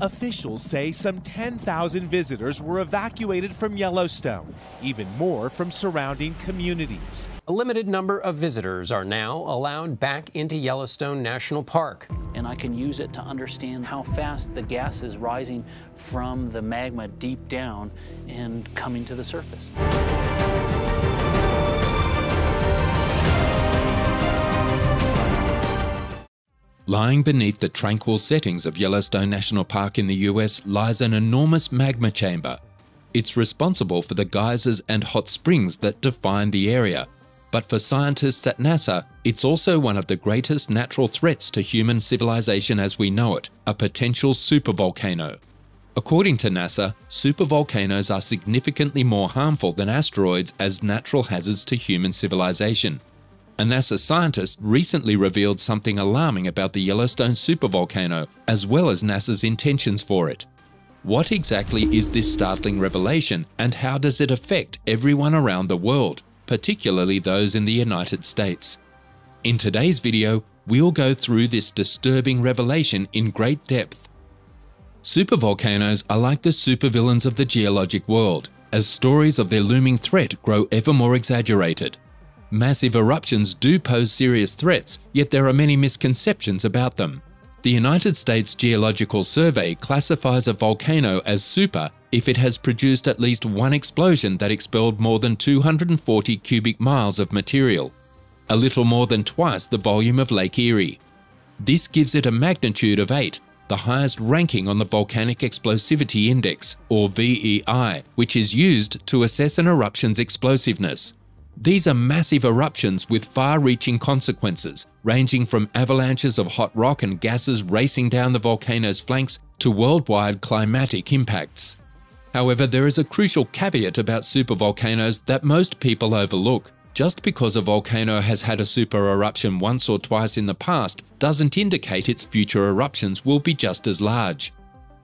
Officials say some 10,000 visitors were evacuated from Yellowstone, even more from surrounding communities. A limited number of visitors are now allowed back into Yellowstone National Park. And I can use it to understand how fast the gas is rising from the magma deep down and coming to the surface. Lying beneath the tranquil settings of Yellowstone National Park in the US lies an enormous magma chamber. It's responsible for the geysers and hot springs that define the area. But for scientists at NASA, it's also one of the greatest natural threats to human civilization as we know it, a potential supervolcano. According to NASA, supervolcanoes are significantly more harmful than asteroids as natural hazards to human civilization. A NASA scientist recently revealed something alarming about the Yellowstone supervolcano, as well as NASA's intentions for it. What exactly is this startling revelation, and how does it affect everyone around the world, particularly those in the United States? In today's video, we'll go through this disturbing revelation in great depth. Supervolcanoes are like the supervillains of the geologic world, as stories of their looming threat grow ever more exaggerated. Massive eruptions do pose serious threats, yet there are many misconceptions about them. The United States Geological Survey classifies a volcano as super if it has produced at least one explosion that expelled more than 240 cubic miles of material, a little more than twice the volume of Lake Erie. This gives it a magnitude of 8, the highest ranking on the Volcanic Explosivity Index, or VEI, which is used to assess an eruption's explosiveness. These are massive eruptions with far-reaching consequences, ranging from avalanches of hot rock and gases racing down the volcano's flanks to worldwide climatic impacts. However, there is a crucial caveat about supervolcanoes that most people overlook. Just because a volcano has had a super eruption once or twice in the past doesn't indicate its future eruptions will be just as large.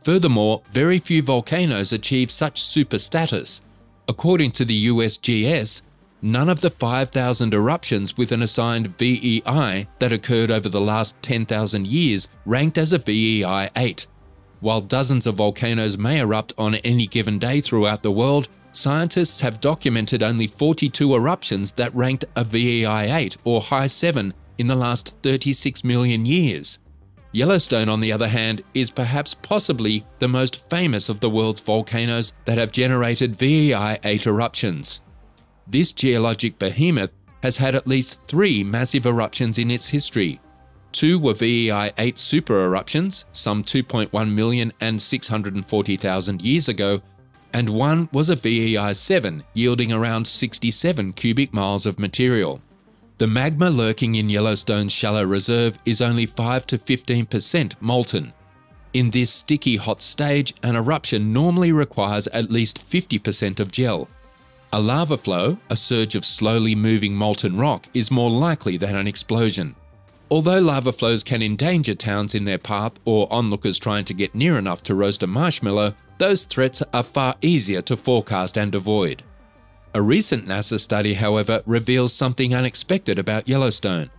Furthermore, very few volcanoes achieve such super status. According to the USGS, none of the 5,000 eruptions with an assigned VEI that occurred over the last 10,000 years ranked as a VEI 8. While dozens of volcanoes may erupt on any given day throughout the world, scientists have documented only 42 eruptions that ranked a VEI 8 or high 7 in the last 36 million years. Yellowstone, on the other hand, is perhaps possibly the most famous of the world's volcanoes that have generated VEI 8 eruptions. This geologic behemoth has had at least three massive eruptions in its history. Two were VEI 8 super eruptions, some 2.1 million and 640,000 years ago, and one was a VEI 7, yielding around 67 cubic miles of material. The magma lurking in Yellowstone's shallow reserve is only 5 to 15% molten. In this sticky hot stage, an eruption normally requires at least 50% of gel, a lava flow, a surge of slowly moving molten rock, is more likely than an explosion. Although lava flows can endanger towns in their path or onlookers trying to get near enough to roast a marshmallow, those threats are far easier to forecast and avoid. A recent NASA study, however, reveals something unexpected about Yellowstone.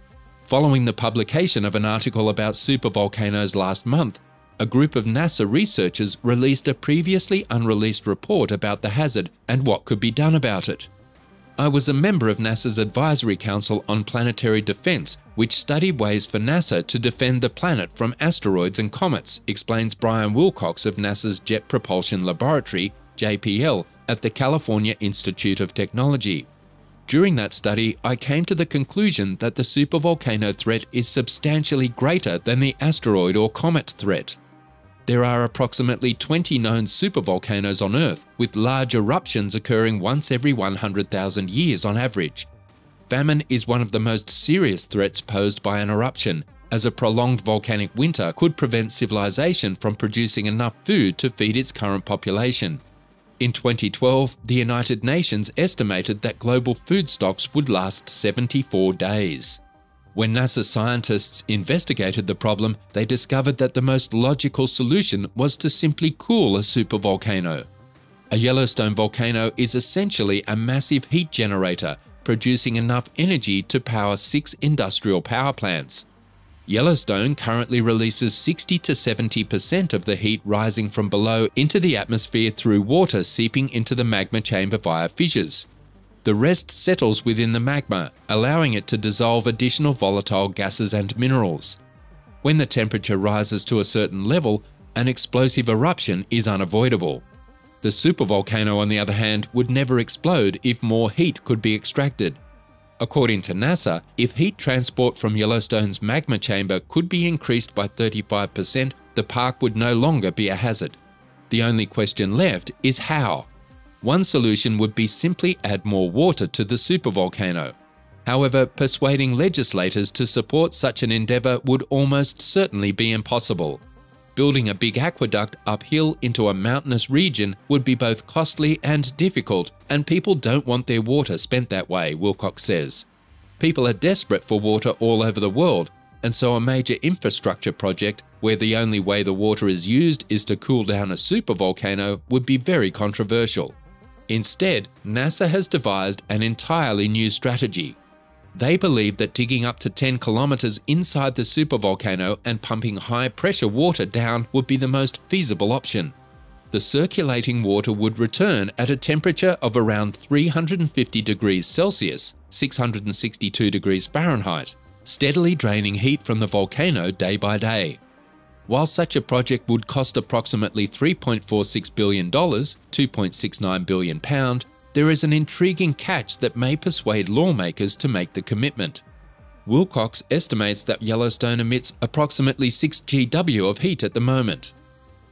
Following the publication of an article about supervolcanoes last month, a group of NASA researchers released a previously unreleased report about the hazard and what could be done about it. I was a member of NASA's Advisory Council on Planetary Defense, which studied ways for NASA to defend the planet from asteroids and comets, explains Brian Wilcox of NASA's Jet Propulsion Laboratory, JPL, at the California Institute of Technology. During that study, I came to the conclusion that the supervolcano threat is substantially greater than the asteroid or comet threat. There are approximately 20 known supervolcanoes on Earth, with large eruptions occurring once every 100,000 years on average. Famine is one of the most serious threats posed by an eruption, as a prolonged volcanic winter could prevent civilization from producing enough food to feed its current population. In 2012, the United Nations estimated that global food stocks would last 74 days. When NASA scientists investigated the problem, they discovered that the most logical solution was to simply cool a supervolcano. A Yellowstone volcano is essentially a massive heat generator, producing enough energy to power six industrial power plants. Yellowstone currently releases 60 to 70% of the heat rising from below into the atmosphere through water seeping into the magma chamber via fissures. The rest settles within the magma, allowing it to dissolve additional volatile gases and minerals. When the temperature rises to a certain level, an explosive eruption is unavoidable. The supervolcano, on the other hand, would never explode if more heat could be extracted. According to NASA, if heat transport from Yellowstone's magma chamber could be increased by 35%, the park would no longer be a hazard. The only question left is how. One solution would be simply add more water to the supervolcano. However, persuading legislators to support such an endeavour would almost certainly be impossible. Building a big aqueduct uphill into a mountainous region would be both costly and difficult, and people don't want their water spent that way, Wilcox says. People are desperate for water all over the world, and so a major infrastructure project where the only way the water is used is to cool down a supervolcano would be very controversial. Instead, NASA has devised an entirely new strategy they believe that digging up to 10 kilometers inside the supervolcano and pumping high pressure water down would be the most feasible option. The circulating water would return at a temperature of around 350 degrees Celsius, 662 degrees Fahrenheit, steadily draining heat from the volcano day by day. While such a project would cost approximately $3.46 billion, 2.69 billion pound, there is an intriguing catch that may persuade lawmakers to make the commitment. Wilcox estimates that Yellowstone emits approximately 6 GW of heat at the moment.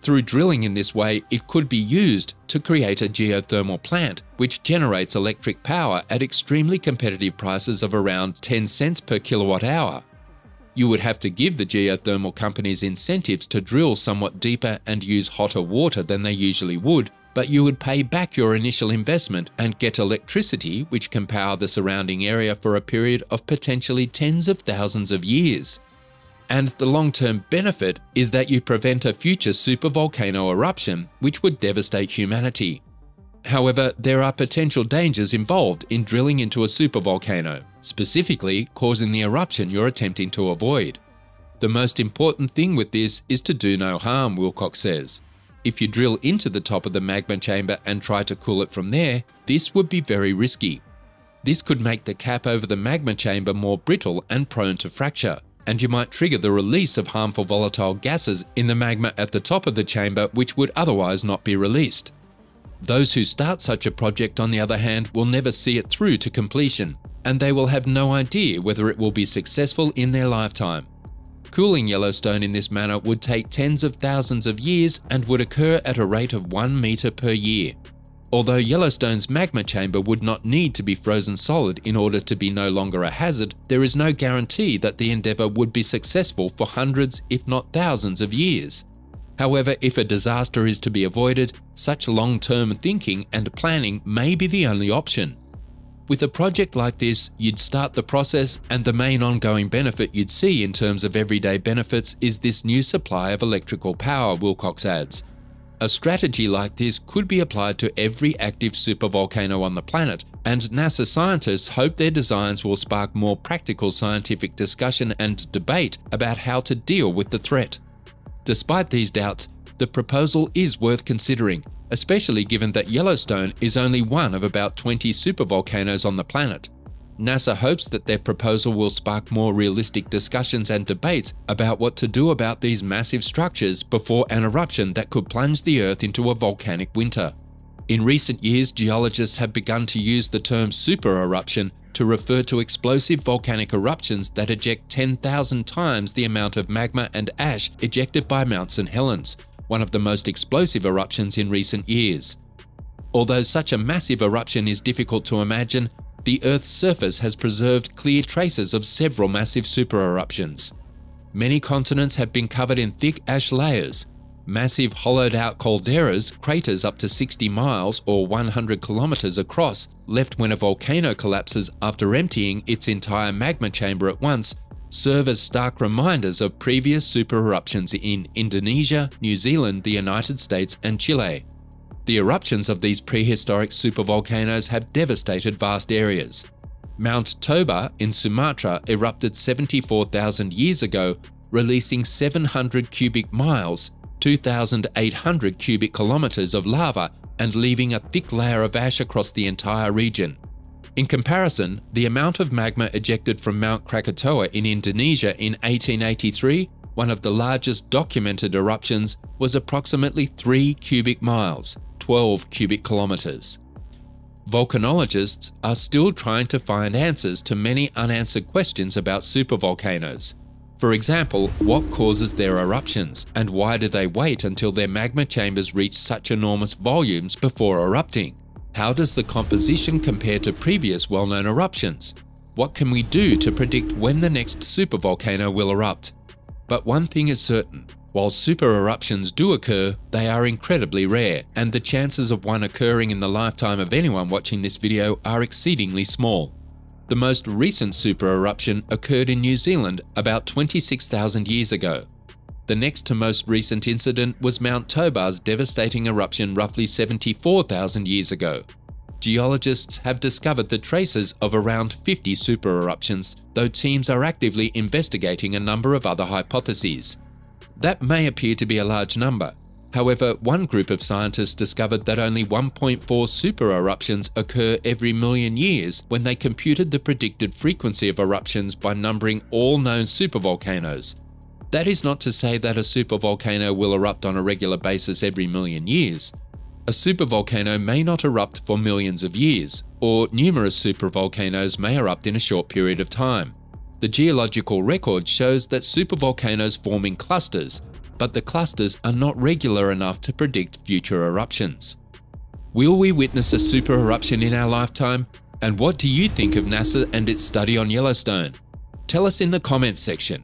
Through drilling in this way, it could be used to create a geothermal plant which generates electric power at extremely competitive prices of around 10 cents per kilowatt hour. You would have to give the geothermal companies incentives to drill somewhat deeper and use hotter water than they usually would but you would pay back your initial investment and get electricity which can power the surrounding area for a period of potentially tens of thousands of years. And the long term benefit is that you prevent a future supervolcano eruption which would devastate humanity. However, there are potential dangers involved in drilling into a supervolcano, specifically causing the eruption you're attempting to avoid. The most important thing with this is to do no harm, Wilcox says. If you drill into the top of the magma chamber and try to cool it from there, this would be very risky. This could make the cap over the magma chamber more brittle and prone to fracture, and you might trigger the release of harmful volatile gases in the magma at the top of the chamber which would otherwise not be released. Those who start such a project, on the other hand, will never see it through to completion, and they will have no idea whether it will be successful in their lifetime. Cooling Yellowstone in this manner would take tens of thousands of years and would occur at a rate of 1 metre per year. Although Yellowstone's magma chamber would not need to be frozen solid in order to be no longer a hazard, there is no guarantee that the endeavour would be successful for hundreds, if not thousands, of years. However, if a disaster is to be avoided, such long term thinking and planning may be the only option. With a project like this, you'd start the process, and the main ongoing benefit you'd see in terms of everyday benefits is this new supply of electrical power, Wilcox adds. A strategy like this could be applied to every active supervolcano on the planet, and NASA scientists hope their designs will spark more practical scientific discussion and debate about how to deal with the threat. Despite these doubts, the proposal is worth considering, especially given that Yellowstone is only one of about 20 supervolcanoes on the planet. NASA hopes that their proposal will spark more realistic discussions and debates about what to do about these massive structures before an eruption that could plunge the Earth into a volcanic winter. In recent years, geologists have begun to use the term super eruption to refer to explosive volcanic eruptions that eject 10,000 times the amount of magma and ash ejected by Mount St. Helens, one of the most explosive eruptions in recent years. Although such a massive eruption is difficult to imagine, the Earth's surface has preserved clear traces of several massive super eruptions. Many continents have been covered in thick ash layers. Massive hollowed out calderas, craters up to 60 miles or 100 kilometers across, left when a volcano collapses after emptying its entire magma chamber at once, serve as stark reminders of previous super eruptions in Indonesia, New Zealand, the United States, and Chile. The eruptions of these prehistoric supervolcanoes have devastated vast areas. Mount Toba in Sumatra erupted 74,000 years ago, releasing 700 cubic miles, 2,800 cubic kilometers of lava, and leaving a thick layer of ash across the entire region. In comparison, the amount of magma ejected from Mount Krakatoa in Indonesia in 1883, one of the largest documented eruptions, was approximately 3 cubic miles, 12 cubic kilometers. Volcanologists are still trying to find answers to many unanswered questions about supervolcanoes. For example, what causes their eruptions, and why do they wait until their magma chambers reach such enormous volumes before erupting? How does the composition compare to previous well-known eruptions? What can we do to predict when the next supervolcano will erupt? But one thing is certain, while super eruptions do occur, they are incredibly rare, and the chances of one occurring in the lifetime of anyone watching this video are exceedingly small. The most recent super eruption occurred in New Zealand about 26,000 years ago. The next to most recent incident was Mount Toba's devastating eruption roughly 74,000 years ago. Geologists have discovered the traces of around 50 super eruptions, though teams are actively investigating a number of other hypotheses. That may appear to be a large number. However, one group of scientists discovered that only 1.4 super eruptions occur every million years when they computed the predicted frequency of eruptions by numbering all known supervolcanoes, that is not to say that a supervolcano will erupt on a regular basis every million years. A supervolcano may not erupt for millions of years, or numerous supervolcanoes may erupt in a short period of time. The geological record shows that supervolcanoes form in clusters, but the clusters are not regular enough to predict future eruptions. Will we witness a super eruption in our lifetime? And what do you think of NASA and its study on Yellowstone? Tell us in the comments section.